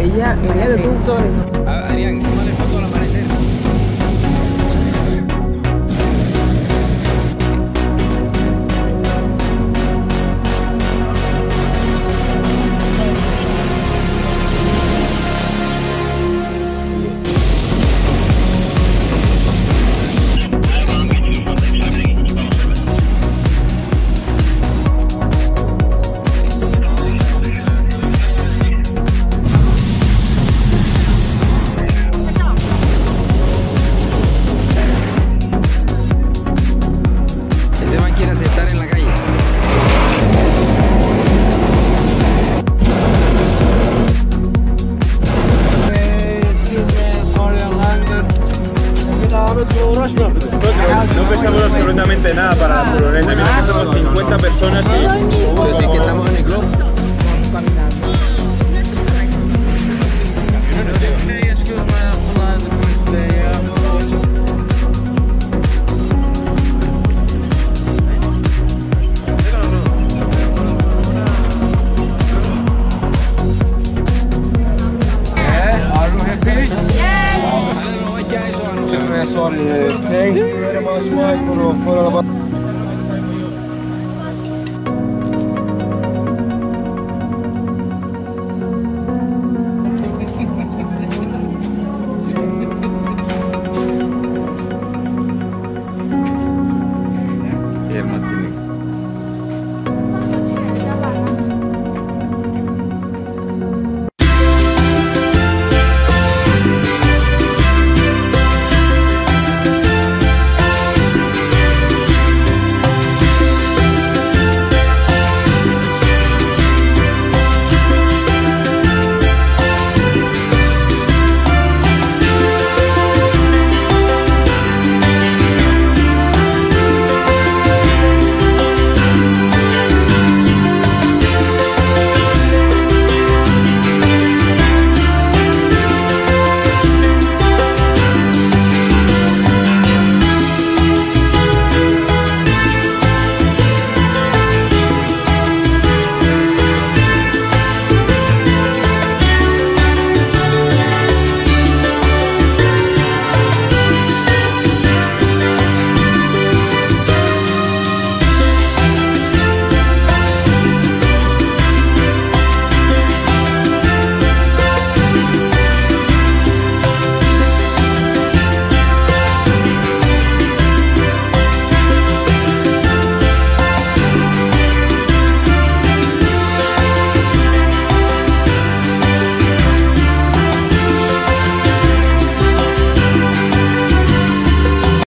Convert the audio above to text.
ella, de tu... Arián. No pesamos absolutamente nada para la furgoneta. Mira que somos 50 personas y Sorry, thank you very much, Michael, for all about